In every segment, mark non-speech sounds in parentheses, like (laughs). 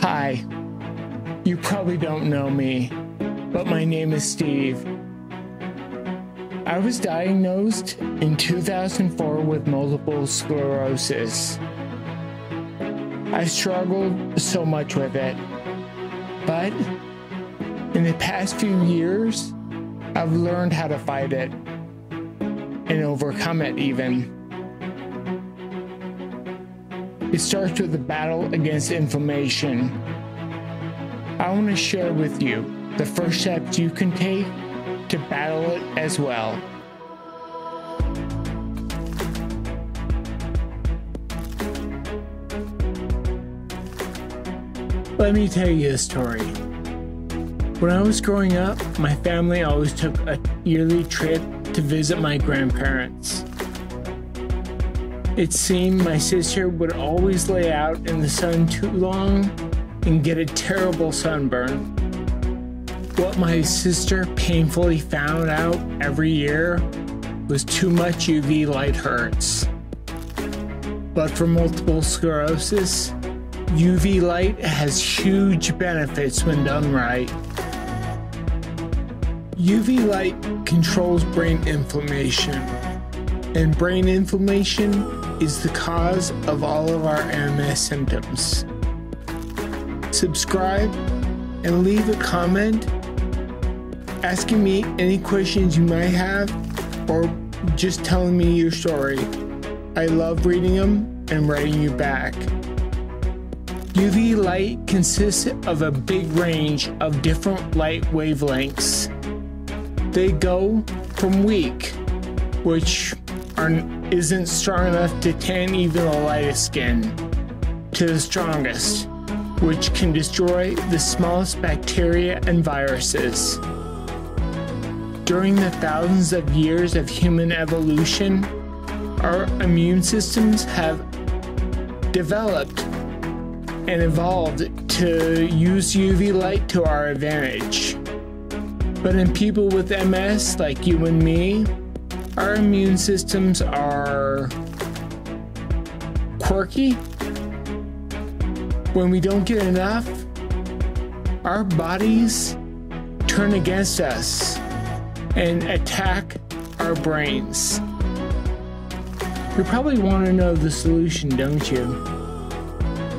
Hi. You probably don't know me, but my name is Steve. I was diagnosed in 2004 with multiple sclerosis. I struggled so much with it, but in the past few years, I've learned how to fight it and overcome it, even. It starts with the battle against inflammation. I want to share with you the first steps you can take to battle it as well. Let me tell you a story. When I was growing up, my family always took a yearly trip to visit my grandparents. It seemed my sister would always lay out in the sun too long and get a terrible sunburn. What my sister painfully found out every year was too much UV light hurts. But for multiple sclerosis, UV light has huge benefits when done right. UV light controls brain inflammation, and brain inflammation is the cause of all of our MS symptoms. Subscribe and leave a comment asking me any questions you might have or just telling me your story. I love reading them and writing you back. UV light consists of a big range of different light wavelengths. They go from weak, which are isn't strong enough to tan even the lightest skin, to the strongest, which can destroy the smallest bacteria and viruses. During the thousands of years of human evolution, our immune systems have developed and evolved to use UV light to our advantage. But in people with MS like you and me, our immune systems are quirky. When we don't get enough, our bodies turn against us and attack our brains. You probably want to know the solution, don't you?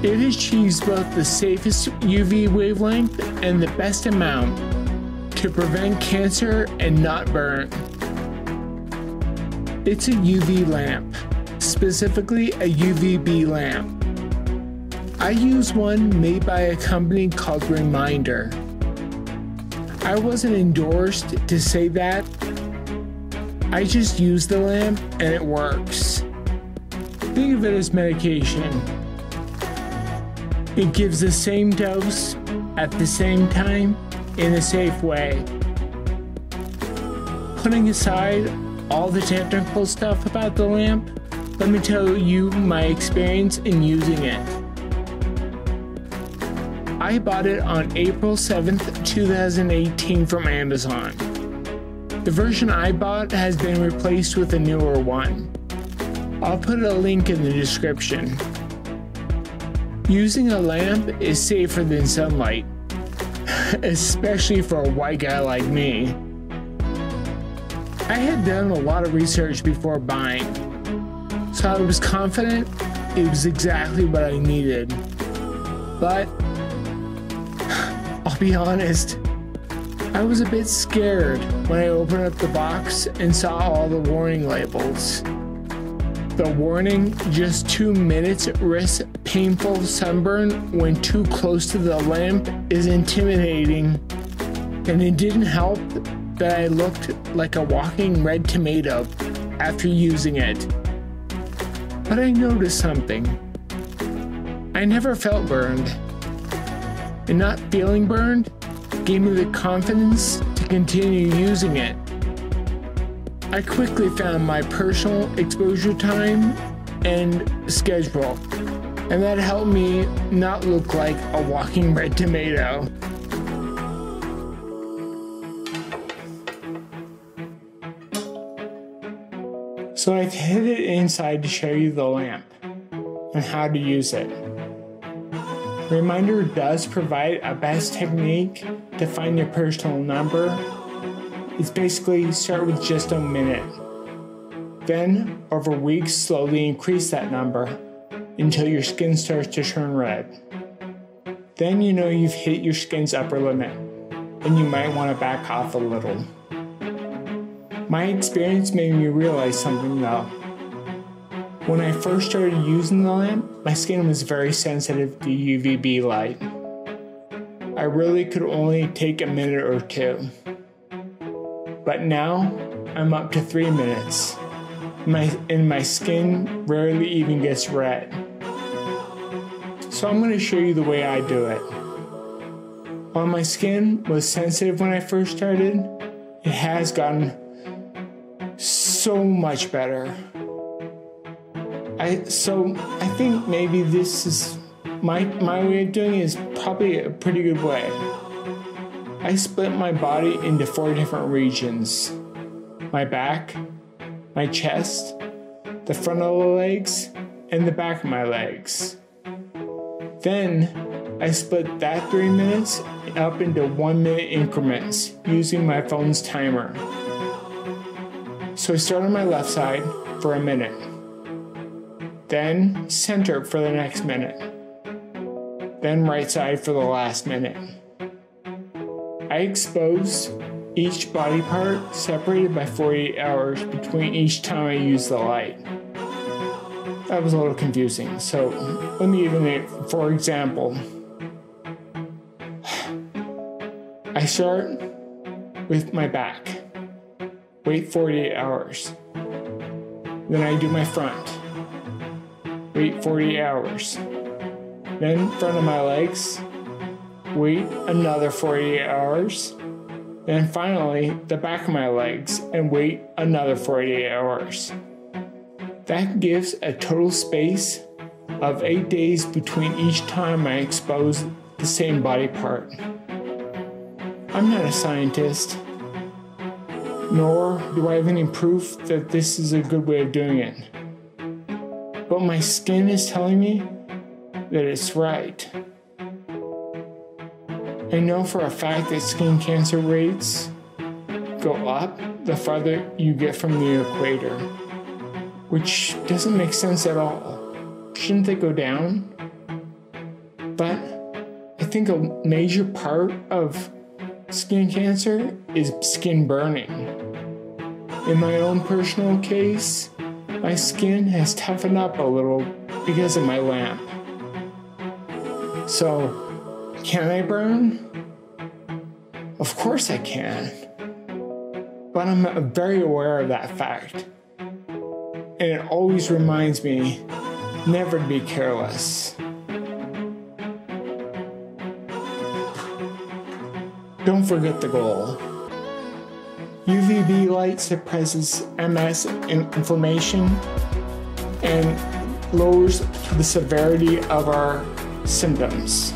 It achieves both the safest UV wavelength and the best amount to prevent cancer and not burn. It's a UV lamp, specifically a UVB lamp. I use one made by a company called Rayminder. I wasn't endorsed to say that. I just use the lamp and it works. Think of it as medication. It gives the same dose at the same time in a safe way. Putting aside all the technical stuff about the lamp, let me tell you my experience in using it. I bought it on April 7th, 2018 from Amazon. The version I bought has been replaced with a newer one. I'll put a link in the description. Using a lamp is safer than sunlight, (laughs) especially for a white guy like me. I had done a lot of research before buying, so I was confident it was exactly what I needed. But I'll be honest, I was a bit scared when I opened up the box and saw all the warning labels. The warning just two minutes risk painful sunburn when too close to the lamp is intimidating, and it didn't help that I looked like a walking red tomato after using it. But I noticed something. I never felt burned. And not feeling burned gave me the confidence to continue using it. I quickly found my personal exposure time and schedule, and that helped me not look like a walking red tomato. So I've hid it inside to show you the lamp and how to use it. Rayminder does provide a best technique to find your personal number. It's basically start with just a minute. Then, over weeks, slowly increase that number until your skin starts to turn red. Then you know you've hit your skin's upper limit, and you might want to back off a little. My experience made me realize something though. When I first started using the lamp, my skin was very sensitive to UVB light. I really could only take a minute or two. But now, I'm up to three minutes. My, and my skin rarely even gets red. So I'm going to show you the way I do it. While my skin was sensitive when I first started, it has gotten so much better. I so I think maybe this is my my way of doing it is probably a pretty good way. I split my body into four different regions. My back, my chest, the front of the legs, and the back of my legs. Then I split that three minutes up into one minute increments using my phone's timer. So I start on my left side for a minute, then center for the next minute, then right side for the last minute. I expose each body part separated by 48 hours between each time I use the light. That was a little confusing, so let me even. For example, (sighs) I start with my back wait 48 hours. Then I do my front, wait 48 hours. Then front of my legs, wait another 48 hours. Then finally the back of my legs and wait another 48 hours. That gives a total space of 8 days between each time I expose the same body part. I'm not a scientist nor do I have any proof that this is a good way of doing it. But my skin is telling me that it's right. I know for a fact that skin cancer rates go up the farther you get from the equator, which doesn't make sense at all. Shouldn't they go down? But I think a major part of skin cancer is skin burning. In my own personal case, my skin has toughened up a little because of my lamp. So, can I burn? Of course I can. But I'm very aware of that fact. And it always reminds me never to be careless. Don't forget the goal. UVB light suppresses MS inflammation and lowers the severity of our symptoms.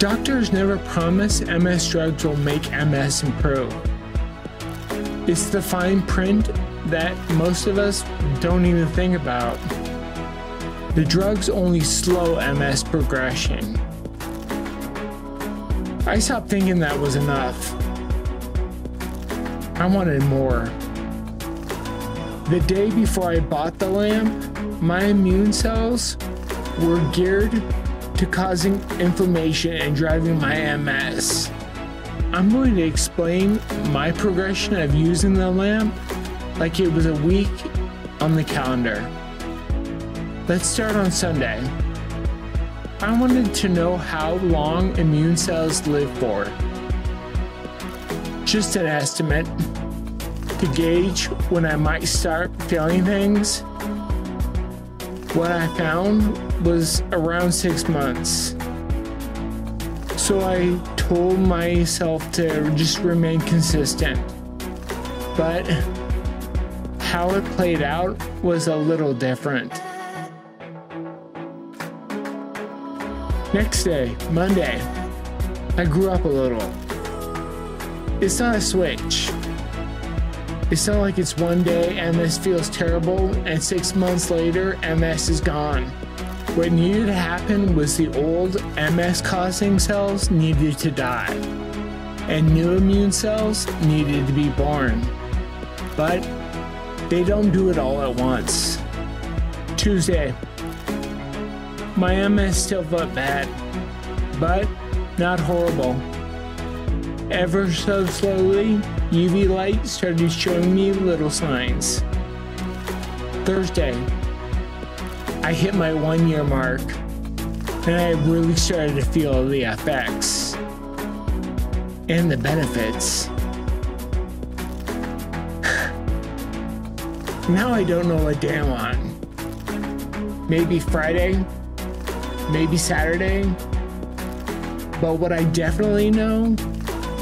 Doctors never promise MS drugs will make MS improve. It's the fine print that most of us don't even think about. The drugs only slow MS progression. I stopped thinking that was enough. I wanted more. The day before I bought the lamp, my immune cells were geared to causing inflammation and driving my MS. I'm going to explain my progression of using the lamp like it was a week on the calendar. Let's start on Sunday. I wanted to know how long immune cells live for. Just an estimate to gauge when I might start feeling things. What I found was around six months. So I told myself to just remain consistent. But how it played out was a little different. Next day, Monday, I grew up a little. It's not a switch. It's not like it's one day MS feels terrible and six months later MS is gone. What needed to happen was the old MS causing cells needed to die, and new immune cells needed to be born. But they don't do it all at once. Tuesday. My MS still felt bad, but not horrible. Ever so slowly, UV light started showing me little signs. Thursday, I hit my one year mark, and I really started to feel the effects and the benefits. (sighs) now I don't know what day I'm on. Maybe Friday, maybe Saturday. But what I definitely know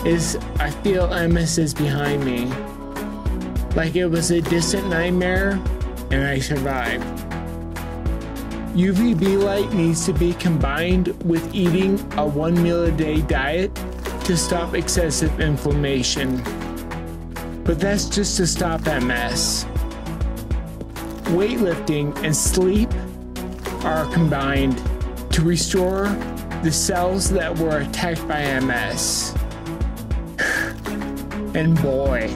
is I feel MS is behind me. Like it was a distant nightmare and I survived. UVB light needs to be combined with eating a one meal a day diet to stop excessive inflammation. But that's just to stop MS. Weightlifting and sleep are combined to restore the cells that were attacked by MS. (sighs) And boy,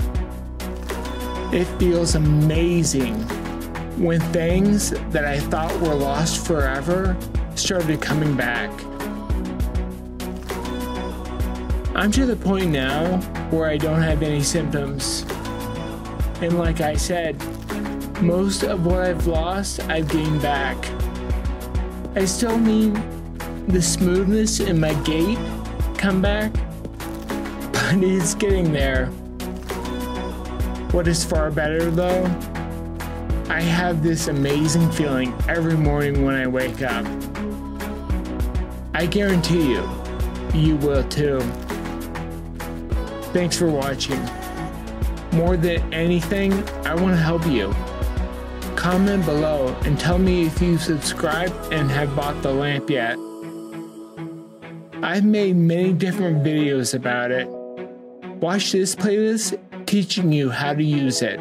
it feels amazing when things that I thought were lost forever started coming back. I'm to the point now where I don't have any symptoms. And like I said, most of what I've lost, I've gained back. I still need the smoothness in my gait come back, but it's getting there. What is far better though? I have this amazing feeling every morning when I wake up. I guarantee you, you will too. Thanks for watching. More than anything, I want to help you. Comment below and tell me if you subscribed and have bought the lamp yet. I've made many different videos about it. Watch this playlist teaching you how to use it.